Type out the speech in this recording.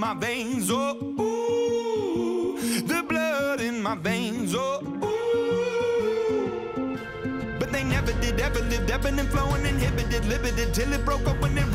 my veins. Oh, ooh, the blood in my veins. Oh, ooh. But they never did, ever lived, ebbing and flowing, inhibited, limited, till it broke up when it